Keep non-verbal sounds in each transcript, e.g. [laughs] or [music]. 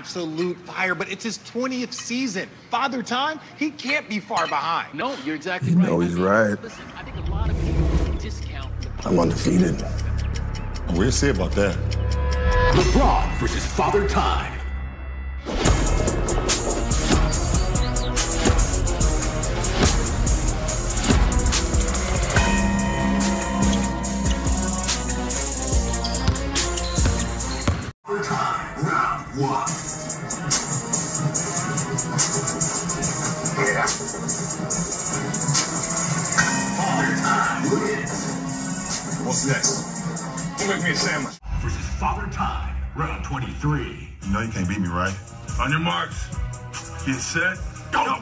absolute fire, but it's his 20th season. Father Time, he can't be far behind. No, you're exactly You right. know he's right. Listen, I think a lot of people discount the I'm undefeated. We'll see about that. LeBron versus Father Time. What's next? Go make me a sandwich. Versus Father Time, round 23. You know you can't beat me, right? On your marks. Get set. Go! Bro,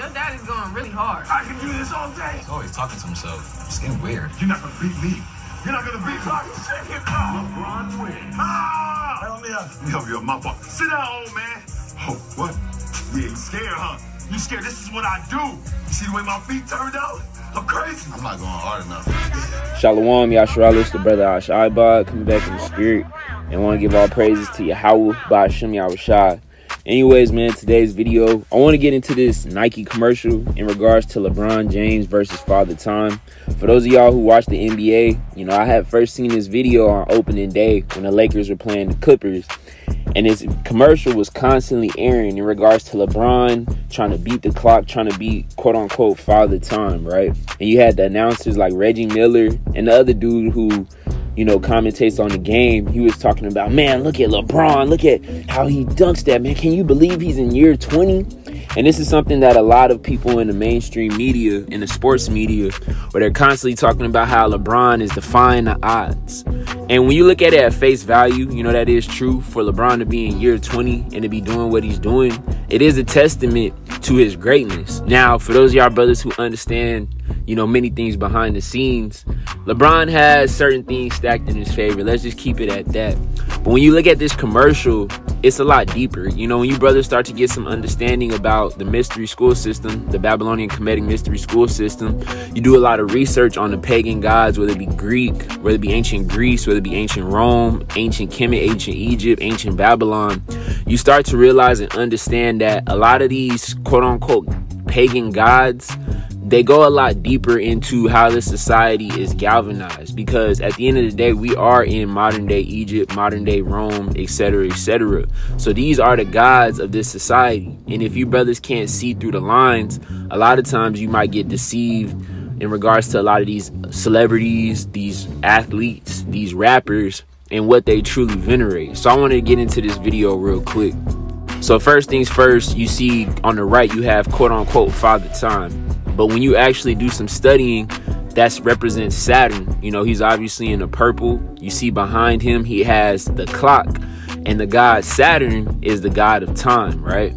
your daddy's going really hard. I can do this all day. He's always talking to himself. It's getting weird. You're not gonna beat me. You're not gonna beat me. Shake it, bro. LeBron wins. Ah! Hell yeah. You help your mouth up. Sit down, old man. Oh, what? You ain't scared, huh? You scared? This is what I do. You see the way my feet turned out? I'm crazy. I'm not going hard enough. Shalom, Yashralis, the brother Ashaiba, coming back in the spirit, and want to give all praises to Yahweh, Ba'ashem Yahushai. Anyways, man, today's video, I want to get into this Nike commercial in regards to LeBron James versus Father Time. For those of y'all who watch the NBA, you know, I had first seen this video on opening day when the Lakers were playing the Clippers. And this commercial was constantly airing in regards to LeBron trying to beat the clock, trying to beat quote unquote father time, right? And you had the announcers like Reggie Miller and the other dude who, you know, commentates on the game. He was talking about, man, look at LeBron, look at how he dunks that, man. Can you believe he's in year 20? And this is something that a lot of people in the mainstream media, in the sports media, where they're constantly talking about how LeBron is defying the odds. And when you look at it at face value, you know that is true for LeBron to be in year 20 and to be doing what he's doing. It is a testament to his greatness. Now, for those of y'all brothers who understand, you know, many things behind the scenes, LeBron has certain things stacked in his favor. Let's just keep it at that. But when you look at this commercial, it's a lot deeper. You know, when you brothers start to get some understanding about the mystery school system, the Babylonian memetic mystery school system, you do a lot of research on the pagan gods, whether it be Greek, whether it be ancient Greece, whether it be ancient Rome, ancient Kemet, ancient Egypt, ancient Babylon, you start to realize and understand that a lot of these quote unquote pagan gods they go a lot deeper into how the society is galvanized because at the end of the day we are in modern day egypt modern day rome etc etc so these are the gods of this society. And if you brothers can't see through the lines a lot of times you might get deceived in regards to a lot of these celebrities these athletes these rappers and what they truly venerate. So i want to get into this video real quick. So first things first you see on the right you have quote unquote father time but when you actually do some studying, that represents Saturn. You know, he's obviously in the purple. You see behind him, he has the clock. And the god Saturn is the god of time, right?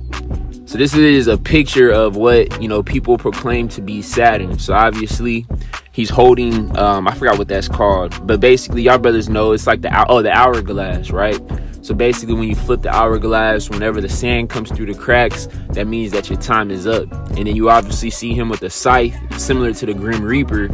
So this is a picture of what, you know, people proclaim to be Saturn. So obviously, he's holding um I forgot what that's called, but basically y'all brothers know it's like the oh, the hourglass, right? So basically, when you flip the hourglass, whenever the sand comes through the cracks, that means that your time is up. And then you obviously see him with a scythe, similar to the Grim Reaper,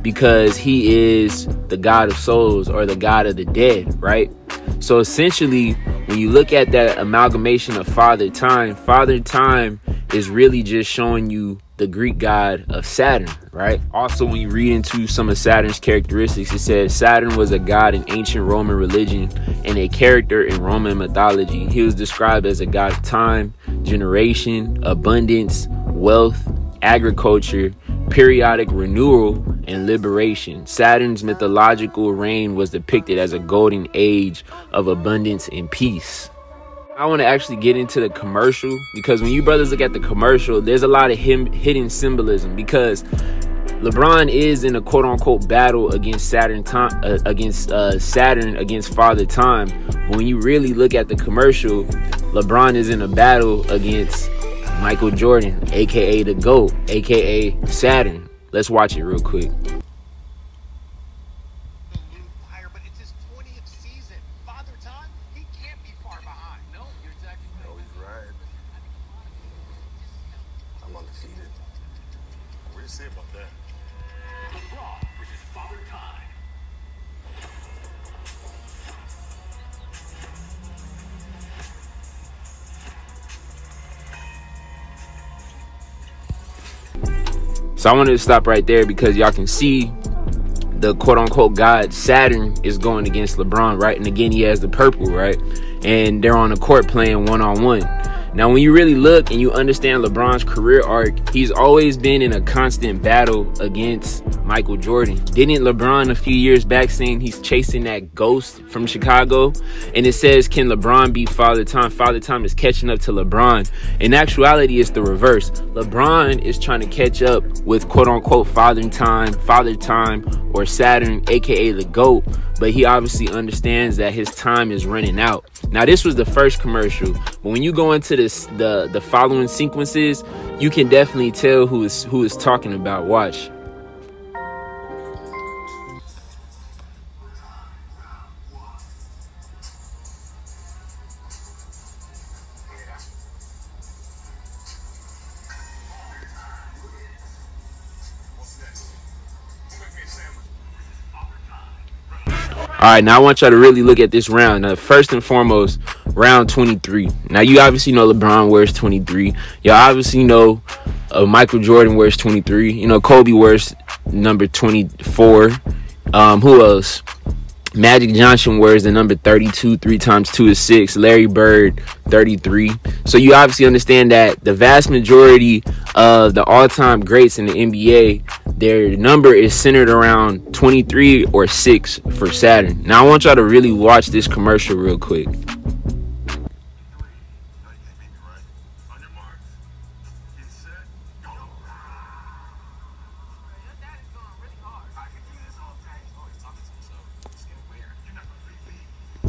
because he is the god of souls or the god of the dead, right? So essentially, when you look at that amalgamation of Father Time, Father Time is really just showing you the Greek god of Saturn, right? Also, when you read into some of Saturn's characteristics, it says Saturn was a god in ancient Roman religion and a character in Roman mythology. He was described as a god of time, generation, abundance, wealth, agriculture, periodic renewal, and liberation. Saturn's mythological reign was depicted as a golden age of abundance and peace. I want to actually get into the commercial because when you brothers look at the commercial, there's a lot of him hidden symbolism because LeBron is in a quote unquote battle against Saturn time uh, against uh, Saturn against Father Time. But when you really look at the commercial, LeBron is in a battle against Michael Jordan, aka the GOAT, aka Saturn. Let's watch it real quick. So I wanted to stop right there because y'all can see the quote unquote god Saturn is going against LeBron, right? And again, he has the purple, right? And they're on the court playing one on one. Now, when you really look and you understand LeBron's career arc, he's always been in a constant battle against Michael Jordan. Didn't LeBron a few years back saying he's chasing that ghost from Chicago? And it says, Can LeBron be Father Time? Father Time is catching up to LeBron. In actuality, it's the reverse. LeBron is trying to catch up with quote unquote Father Time, Father Time, or Saturn, aka the GOAT. But he obviously understands that his time is running out. Now, this was the first commercial, but when you go into this the the following sequences, you can definitely tell who is who is talking about. Watch. All right, now I want y'all to really look at this round. Now, first and foremost, round 23. Now, you obviously know LeBron wears 23. Y'all obviously know uh, Michael Jordan wears 23. You know, Kobe wears number 24. Um, who else? Magic Johnson wears the number 32, three times two is six. Larry Bird, 33. So you obviously understand that the vast majority of the all-time greats in the NBA, their number is centered around 23 or 6 for Saturn. Now I want y'all to really watch this commercial real quick.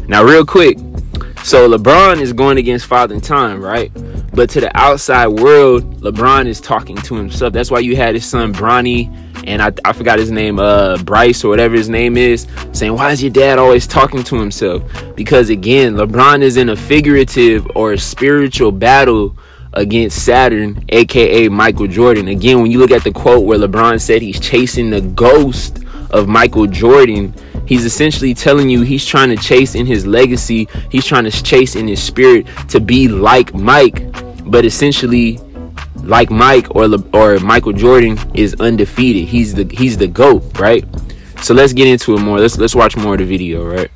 Now, real quick, so LeBron is going against Father Time, right? But to the outside world, LeBron is talking to himself. That's why you had his son Bronny and I, I forgot his name, uh, Bryce or whatever his name is, saying, Why is your dad always talking to himself? Because again, LeBron is in a figurative or a spiritual battle against Saturn, aka Michael Jordan. Again, when you look at the quote where LeBron said he's chasing the ghost of Michael Jordan, he's essentially telling you he's trying to chase in his legacy, he's trying to chase in his spirit to be like Mike, but essentially like Mike or Le- or Michael Jordan is undefeated. He's the he's the goat, right? So let's get into it more. Let's let's watch more of the video, right?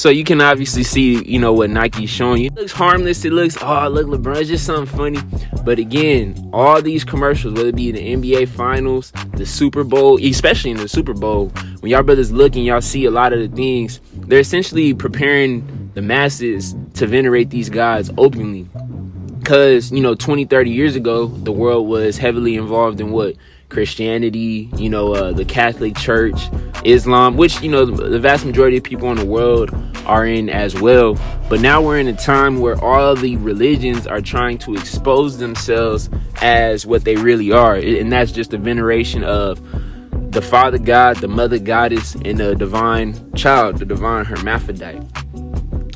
So you can obviously see, you know, what Nike's showing you. It looks harmless. It looks, oh, look, LeBron's just something funny. But again, all these commercials, whether it be the NBA Finals, the Super Bowl, especially in the Super Bowl, when y'all brothers look and y'all see a lot of the things, they're essentially preparing the masses to venerate these guys openly. Because, you know, 20, 30 years ago, the world was heavily involved in what? Christianity, you know, uh, the Catholic Church, Islam, which, you know, the vast majority of people in the world are in as well. But now we're in a time where all the religions are trying to expose themselves as what they really are. And that's just a veneration of the Father God, the Mother Goddess, and the divine child, the divine hermaphrodite.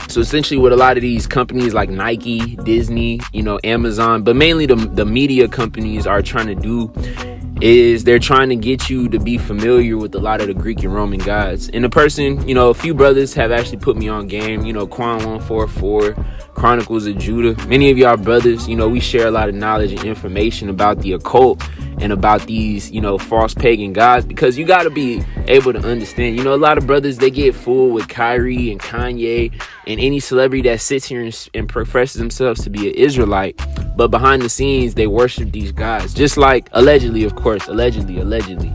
So essentially, what a lot of these companies like Nike, Disney, you know, Amazon, but mainly the, the media companies are trying to do is they're trying to get you to be familiar with a lot of the Greek and Roman gods. And the person, you know, a few brothers have actually put me on game, you know, Quan 144, Chronicles of Judah. Many of y'all brothers, you know, we share a lot of knowledge and information about the occult and about these, you know, false pagan gods because you got to be able to understand. You know, a lot of brothers they get fooled with Kyrie and Kanye and any celebrity that sits here and, and professes themselves to be an Israelite, but behind the scenes they worship these gods, just like allegedly, of course, allegedly, allegedly,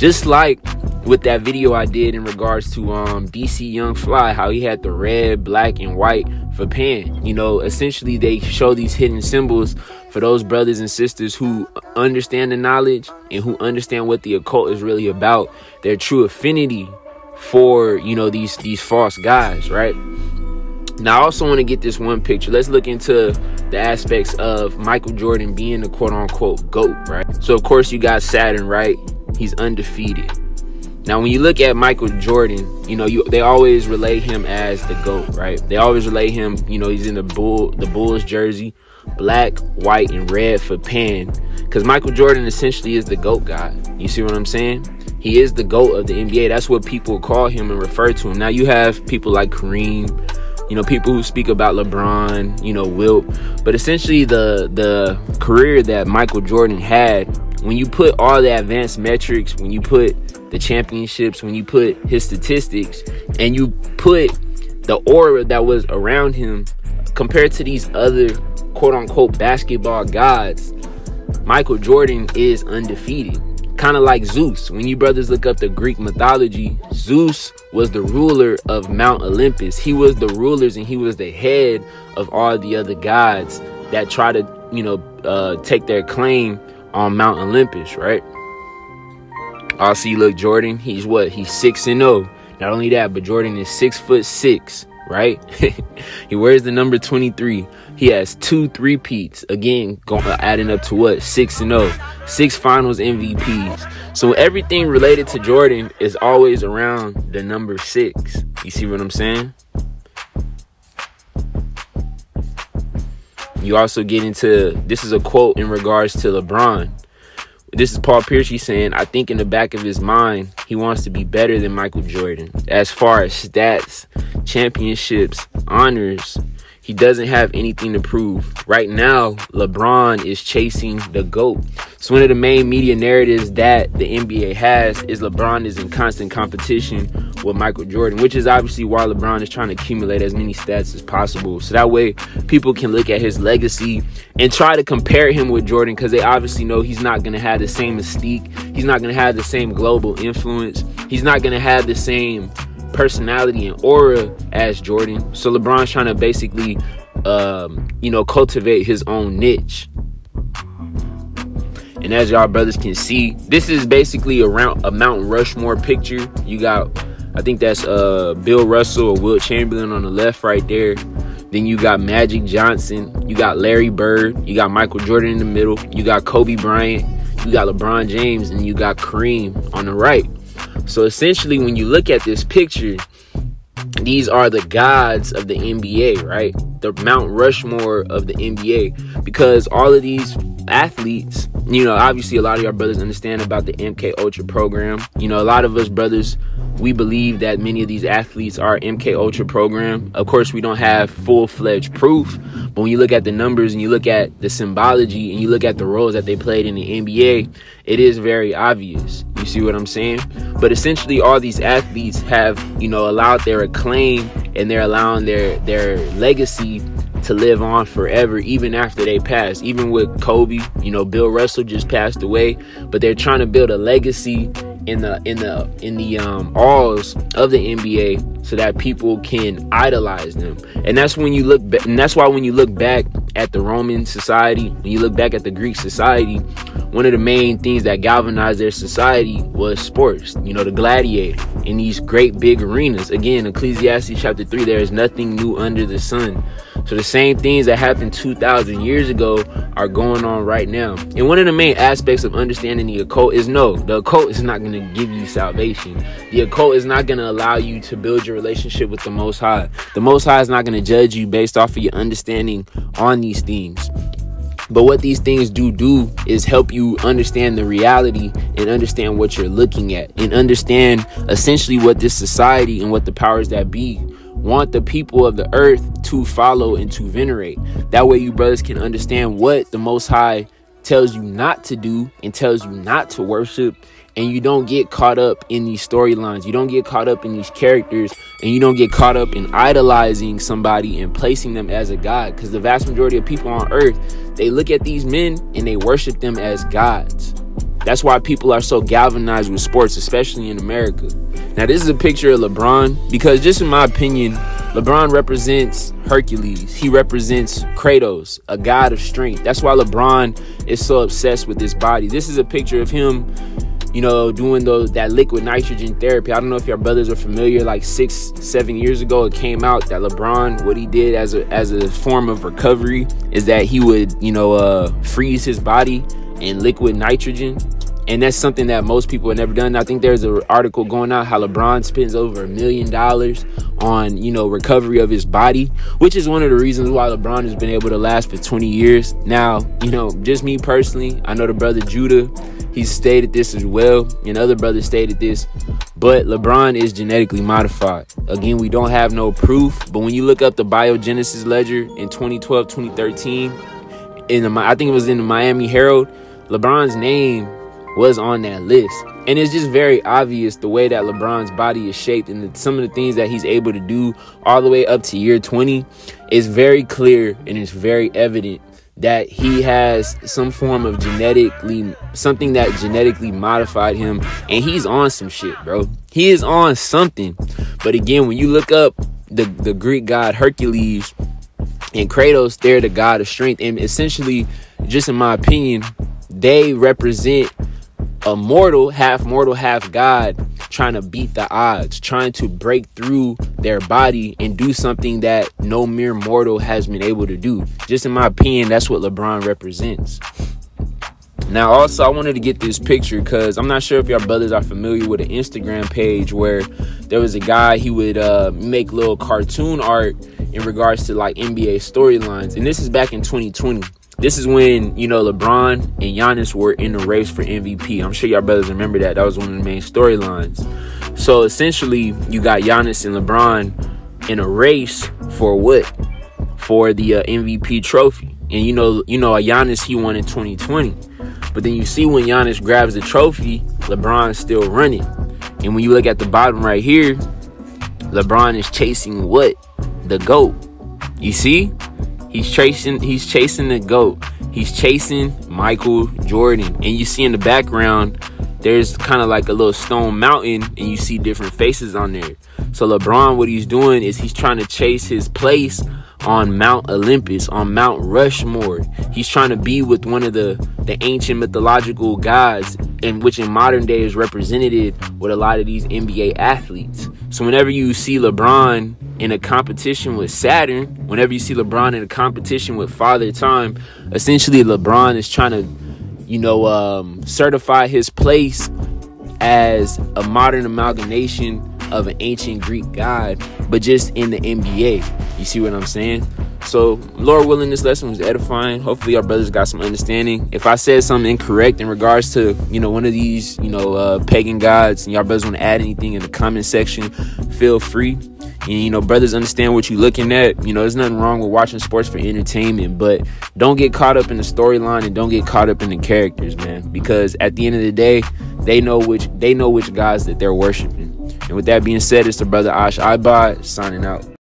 just like with that video I did in regards to um DC Young Fly, how he had the red, black, and white for Pan. You know, essentially they show these hidden symbols for those brothers and sisters who understand the knowledge and who understand what the occult is really about, their true affinity for, you know, these these false guys, right? Now I also want to get this one picture. Let's look into the aspects of Michael Jordan being the quote unquote GOAT, right? So of course you got Saturn, right? He's undefeated. Now, when you look at Michael Jordan, you know, you they always relay him as the GOAT, right? They always relay him, you know, he's in the bull the Bulls jersey, black, white, and red for Pan. Because Michael Jordan essentially is the GOAT guy. You see what I'm saying? He is the GOAT of the NBA. That's what people call him and refer to him. Now you have people like Kareem, you know, people who speak about LeBron, you know, Wilt. But essentially the the career that Michael Jordan had, when you put all the advanced metrics, when you put the championships, when you put his statistics, and you put the aura that was around him compared to these other quote unquote basketball gods, Michael Jordan is undefeated. Kind of like Zeus. When you brothers look up the Greek mythology, Zeus was the ruler of Mount Olympus. He was the rulers and he was the head of all the other gods that try to, you know, uh, take their claim on Mount Olympus, right? I see, look, Jordan, he's what? He's 6 and 0. Not only that, but Jordan is 6 foot 6, right? [laughs] he wears the number 23. He has two three peats. Again, going, uh, adding up to what? 6 and 0. Six finals MVPs. So everything related to Jordan is always around the number 6. You see what I'm saying? You also get into this is a quote in regards to LeBron. This is Paul Pierce. Saying, I think in the back of his mind, he wants to be better than Michael Jordan. As far as stats, championships, honors, he doesn't have anything to prove. Right now, LeBron is chasing the GOAT. So one of the main media narratives that the NBA has is LeBron is in constant competition with Michael Jordan, which is obviously why LeBron is trying to accumulate as many stats as possible. So that way people can look at his legacy and try to compare him with Jordan because they obviously know he's not going to have the same mystique. He's not going to have the same global influence. He's not going to have the same personality and aura as Jordan. So LeBron's trying to basically, um, you know, cultivate his own niche. And as y'all brothers can see, this is basically around a Mount Rushmore picture. You got, I think that's uh Bill Russell or Wilt Chamberlain on the left right there. Then you got Magic Johnson, you got Larry Bird, you got Michael Jordan in the middle, you got Kobe Bryant, you got LeBron James, and you got Kareem on the right. So essentially, when you look at this picture, these are the gods of the NBA, right? The Mount Rushmore of the NBA. Because all of these athletes, you know, obviously a lot of our brothers understand about the MK Ultra program. You know, a lot of us brothers, we believe that many of these athletes are MK Ultra program. Of course, we don't have full-fledged proof, but when you look at the numbers and you look at the symbology and you look at the roles that they played in the NBA, it is very obvious. You see what I'm saying? But essentially all these athletes have, you know, allowed their acclaim and they're allowing their their legacy to live on forever even after they pass. Even with Kobe, you know, Bill Russell just passed away, but they're trying to build a legacy in the in the in the um halls of the NBA so that people can idolize them. And that's when you look and that's why when you look back at the Roman society, when you look back at the Greek society, one of the main things that galvanized their society was sports. You know, the gladiator in these great big arenas. Again, Ecclesiastes chapter 3, there is nothing new under the sun. So the same things that happened 2,000 years ago are going on right now. And one of the main aspects of understanding the occult is no, the occult is not going to give you salvation. The occult is not going to allow you to build your relationship with the Most High. The Most High is not going to judge you based off of your understanding on these things. But what these things do do is help you understand the reality and understand what you're looking at and understand essentially what this society and what the powers that be want the people of the earth to follow and to venerate. That way you brothers can understand what the most high tells you not to do and tells you not to worship and you don't get caught up in these storylines. You don't get caught up in these characters and you don't get caught up in idolizing somebody and placing them as a god because the vast majority of people on earth, they look at these men and they worship them as gods. That's why people are so galvanized with sports, especially in America. Now, this is a picture of LeBron because, just in my opinion, LeBron represents Hercules. He represents Kratos, a god of strength. That's why LeBron is so obsessed with this body. This is a picture of him, you know, doing those that liquid nitrogen therapy. I don't know if your brothers are familiar. Like six, seven years ago, it came out that LeBron, what he did as a as a form of recovery, is that he would, you know, uh, freeze his body in liquid nitrogen and that's something that most people have never done. I think there's an article going out how LeBron spends over a million dollars on you know recovery of his body, which is one of the reasons why LeBron has been able to last for 20 years. Now, you know, just me personally, I know the brother Judah, he's stated this as well, and other brothers stated this. But LeBron is genetically modified. Again, we don't have no proof, but when you look up the biogenesis ledger in 2012, 2013, in the I think it was in the Miami Herald, LeBron's name was on that list. And it's just very obvious the way that LeBron's body is shaped and some of the things that he's able to do all the way up to year 20 is very clear and it's very evident that he has some form of genetically something that genetically modified him and he's on some shit, bro. He is on something. But again, when you look up the the Greek god Hercules and Kratos, they're the god of strength and essentially just in my opinion, they represent a mortal, half mortal, half God, trying to beat the odds, trying to break through their body and do something that no mere mortal has been able to do. Just in my opinion, that's what LeBron represents. Now, also, I wanted to get this picture because I'm not sure if y'all brothers are familiar with an Instagram page where there was a guy, he would uh, make little cartoon art in regards to like NBA storylines. And this is back in 2020. This is when, you know, LeBron and Giannis were in the race for MVP. I'm sure y'all brothers remember that. That was one of the main storylines. So essentially, you got Giannis and LeBron in a race for what? For the uh, MVP trophy. And you know, you know, Giannis he won in 2020. But then you see when Giannis grabs the trophy, LeBron's still running. And when you look at the bottom right here, LeBron is chasing what? The GOAT. You see? He's chasing he's chasing the GOAT. He's chasing Michael Jordan. And you see in the background, there's kind of like a little stone mountain, and you see different faces on there. So LeBron, what he's doing is he's trying to chase his place on Mount Olympus, on Mount Rushmore. He's trying to be with one of the, the ancient mythological gods, in which in modern day is represented with a lot of these NBA athletes. So whenever you see LeBron in a competition with Saturn, whenever you see LeBron in a competition with Father Time, essentially LeBron is trying to, you know, um, certify his place as a modern amalgamation of an ancient Greek god, but just in the NBA. You see what I'm saying? So, Lord willing, this lesson was edifying. Hopefully, our brothers got some understanding. If I said something incorrect in regards to, you know, one of these, you know, uh, pagan gods, and y'all brothers want to add anything in the comment section, feel free. And, you know, brothers understand what you're looking at. You know, there's nothing wrong with watching sports for entertainment, but don't get caught up in the storyline and don't get caught up in the characters, man. Because at the end of the day, they know which they know which guys that they're worshiping. And with that being said, it's the brother Ash Ibad signing out.